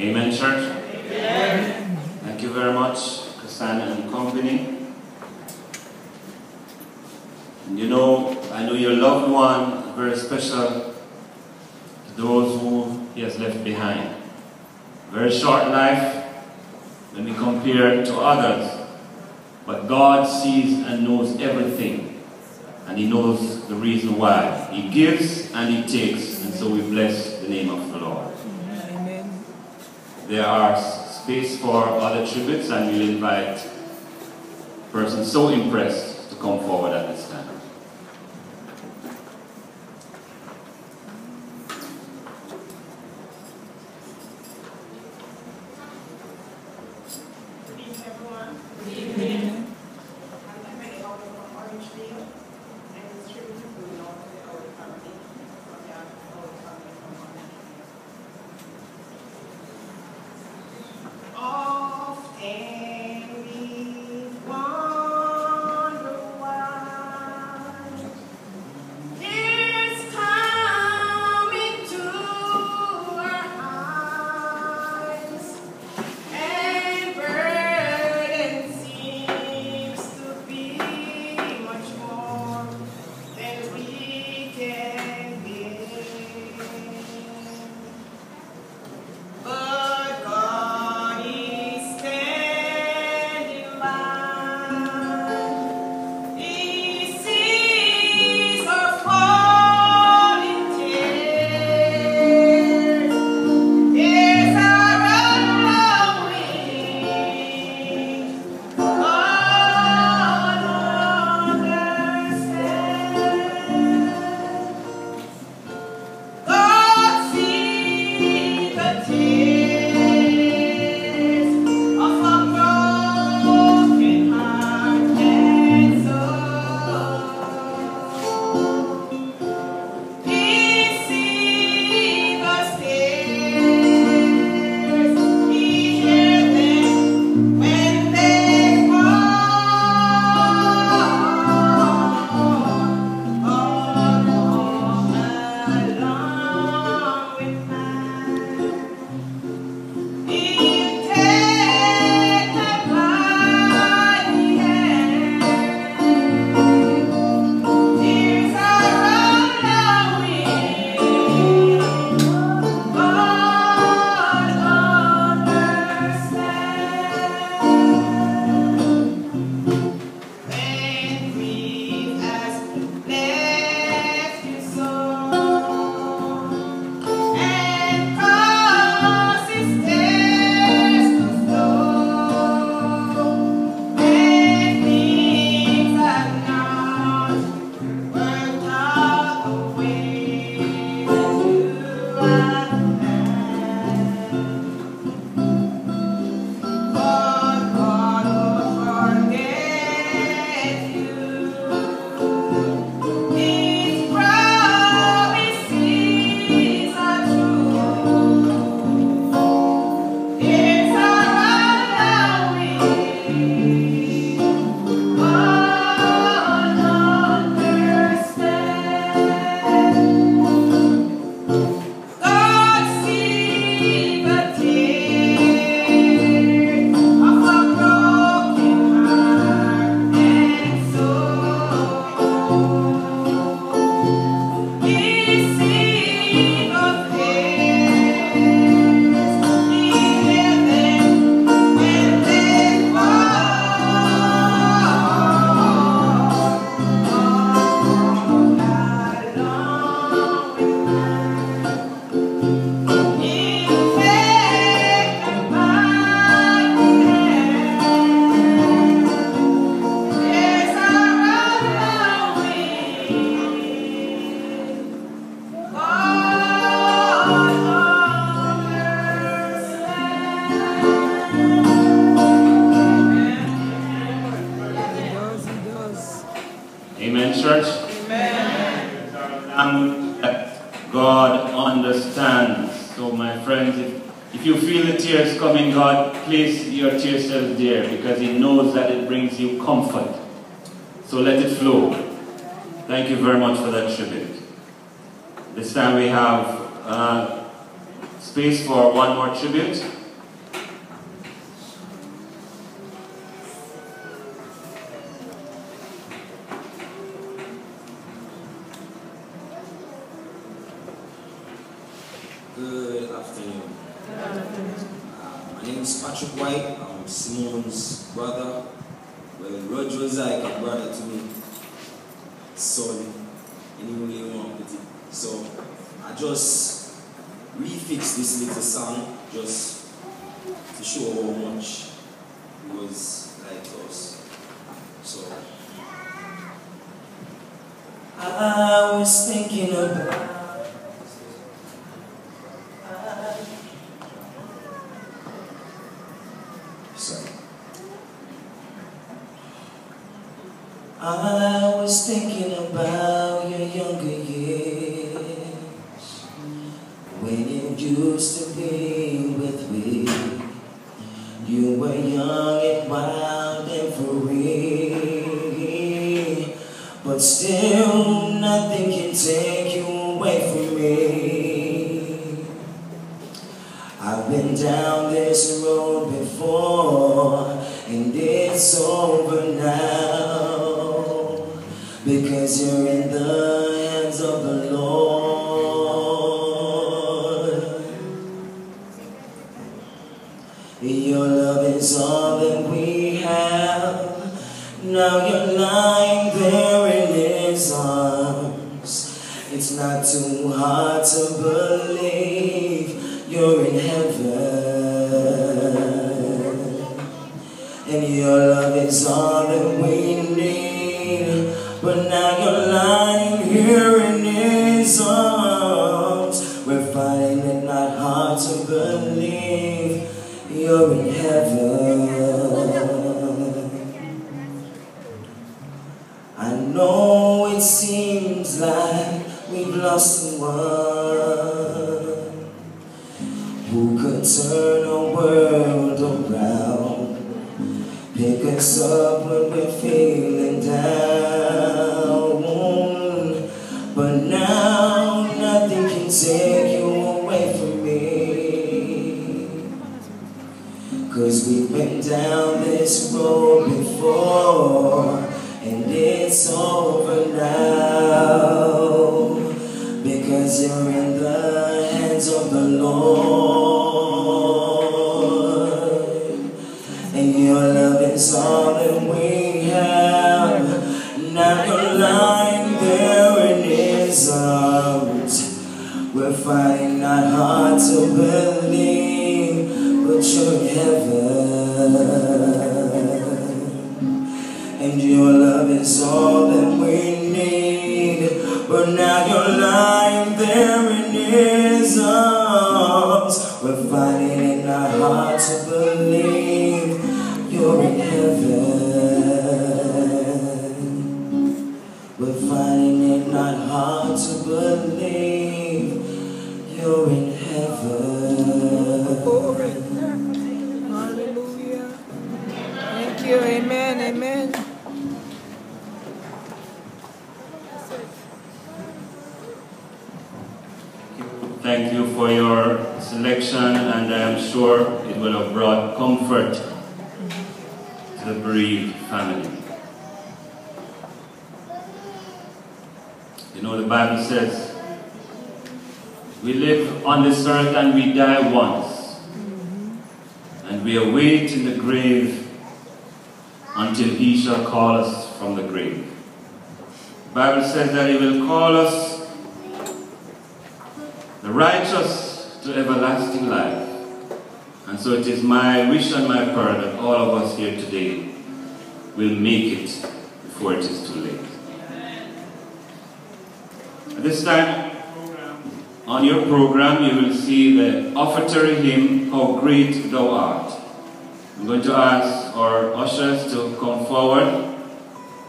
Amen, church? Amen. Thank you very much, Cassandra and company. And you know, I know your loved one, very special to those who he has left behind. Very short life when we compare to others. But God sees and knows everything. And he knows the reason why. He gives and he takes. And so we bless the name of the Lord. There are space for other tributes and we'll invite persons so impressed to come forward at this time. God understands. So, my friends, if, if you feel the tears coming, God, place your tears there because He knows that it brings you comfort. So let it flow. Thank you very much for that tribute. This time we have uh, space for one more tribute. Good afternoon. Uh, my name is Patrick White. I'm Simone's brother. Well, Rajay was like a brother to me. Son, anyway, one with it. So, I just refixed this little song just to show how much it was like us. So, I was thinking about but still nothing can take you away from me. I've been down this road before, and it's over now because you're in the hands of the Lord. Your love is all that we have. Now you're lying hard to believe you're in heaven. And your love is all that we need. But now you're lying here in His arms. We're finding it not hard to believe you're in heaven. I know it seems lost one who could turn a world around, pick us up when we're feeling down. But now nothing can take you away from me. Cause we've been down this road before, and it's over now. Because you're in the hands of the Lord, and your love is all that we have. Now you're lying there in His arms. We're fighting not hard to believe, but you're heaven. And your love is all that we need. But now you're lying there in His arms. We're finding it not hard to believe you're in heaven. We're finding it not hard to believe you're in sure it will have brought comfort to the bereaved family. You know, the Bible says, we live on this earth and we die once, and we await in the grave until he shall call us from the grave. The Bible says that he will call us the righteous to everlasting life. And so it is my wish and my prayer that all of us here today will make it before it is too late. At this time, on your program, you will see the offertory hymn, How Great Thou Art. I'm going to ask our ushers to come forward.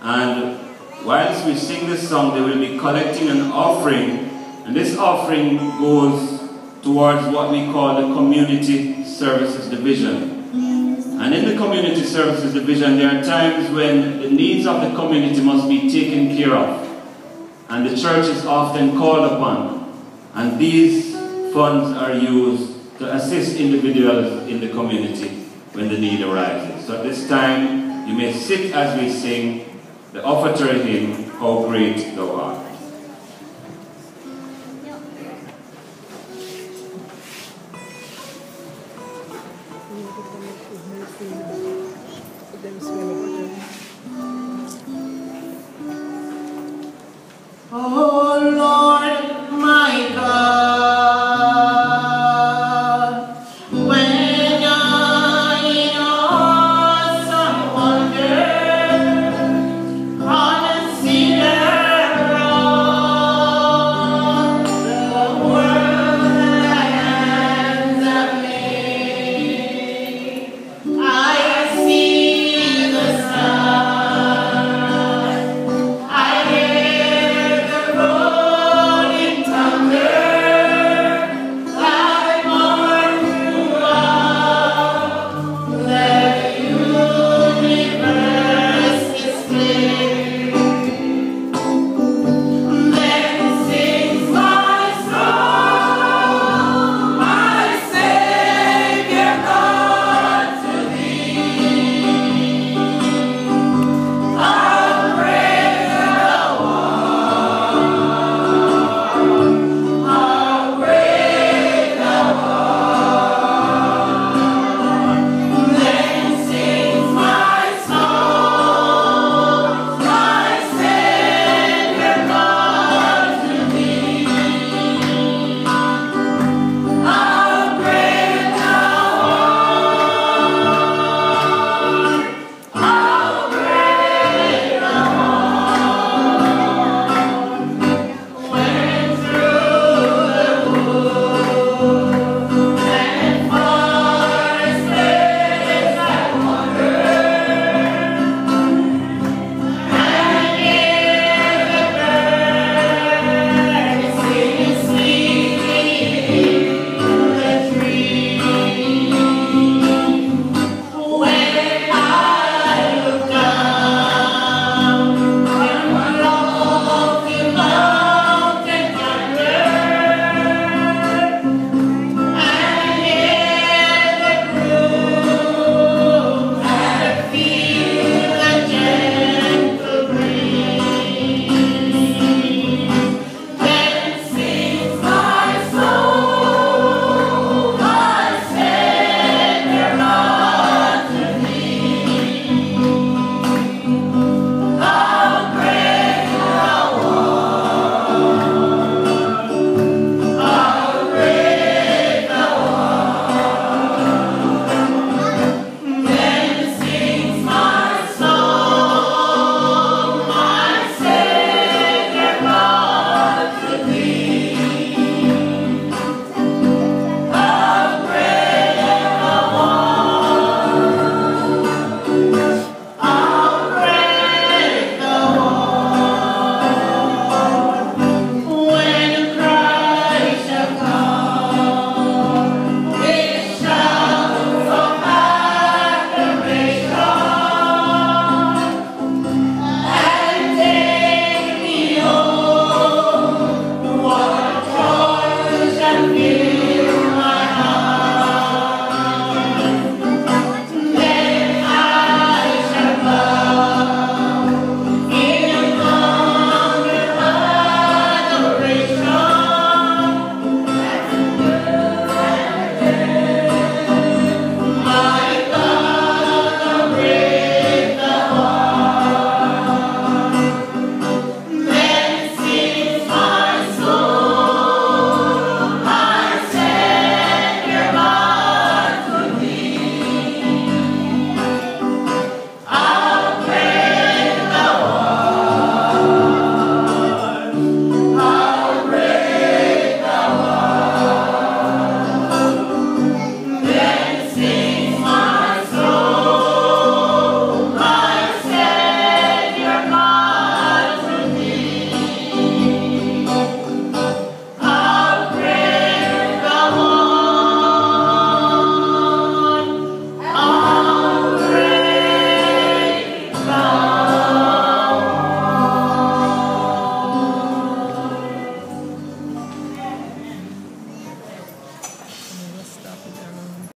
And whilst we sing this song, they will be collecting an offering and this offering goes towards what we call the Community Services Division. And in the Community Services Division, there are times when the needs of the community must be taken care of. And the church is often called upon. And these funds are used to assist individuals in the community when the need arises. So at this time, you may sit as we sing the offertory hymn, How Great Thou Art. Oh.